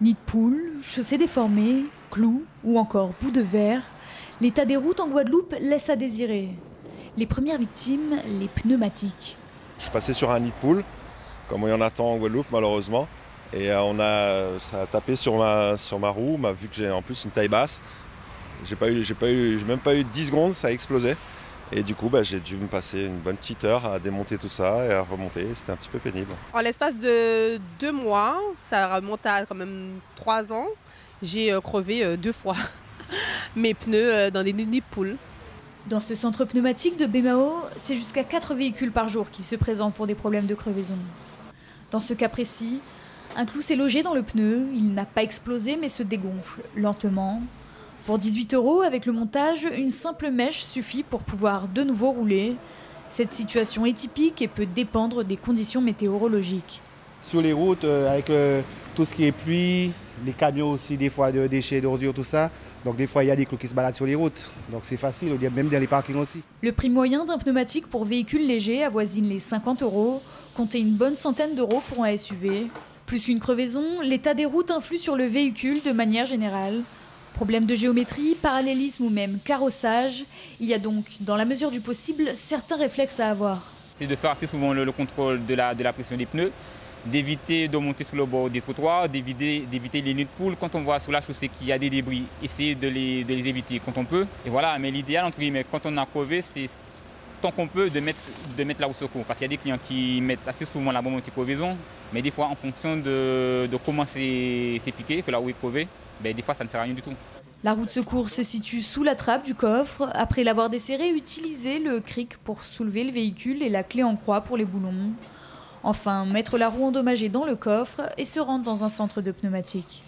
Nid de poule, chaussées déformées, clous ou encore bouts de verre, l'état des routes en Guadeloupe laisse à désirer. Les premières victimes, les pneumatiques. Je suis passé sur un nid de poule, comme il y en a tant en Guadeloupe malheureusement. Et euh, on a, ça a tapé sur ma, sur ma roue, vu que j'ai en plus une taille basse. J'ai même pas eu 10 secondes, ça a explosé. Et du coup, bah, j'ai dû me passer une bonne petite heure à démonter tout ça et à remonter. C'était un petit peu pénible. En l'espace de deux mois, ça remonte à quand même trois ans, j'ai euh, crevé euh, deux fois mes pneus euh, dans des nids de poules. Dans ce centre pneumatique de Bémao, c'est jusqu'à 4 véhicules par jour qui se présentent pour des problèmes de crevaison. Dans ce cas précis, un clou s'est logé dans le pneu, il n'a pas explosé mais se dégonfle lentement. Pour 18 euros, avec le montage, une simple mèche suffit pour pouvoir de nouveau rouler. Cette situation est typique et peut dépendre des conditions météorologiques. Sur les routes, euh, avec le- tout ce qui est pluie, les camions aussi, des fois de déchets, d'ordures, tout ça. Donc des fois, il y a des clous qui se baladent sur les routes. Donc c'est facile, même dans les parkings aussi. Le prix moyen d'un pneumatique pour véhicule léger avoisine les 50 euros, comptez une bonne centaine d'euros pour un SUV. Plus qu'une crevaison, l'état des routes influe sur le véhicule de manière générale. Problème de géométrie, parallélisme ou même carrossage, il y a donc, dans la mesure du possible, certains réflexes à avoir. C'est de faire assez souvent le, le contrôle de la, de la pression des pneus, d'éviter de monter sur le bord des trottoirs, d'éviter d'éviter les nids de poules. Quand on voit sur la chaussée qu'il y a des débris, essayer de les, de les éviter quand on peut. Et voilà, mais l'idéal, entre guillemets, quand on a crevé, c'est tant qu'on peut de mettre, de mettre la roue secours. Parce qu'il y a des clients qui mettent assez souvent la bombe anti-crevaison, mais des fois, en fonction de, comment c'est c'est piqué, que la roue est crevée, ben, des fois, ça ne sert à rien du tout. La roue de secours se situe sous la trappe du coffre. Après l'avoir desserré, utilisez le cric pour soulever le véhicule et la clé en croix pour les boulons. Enfin, mettre la roue endommagée dans le coffre et se rendre dans un centre de pneumatique.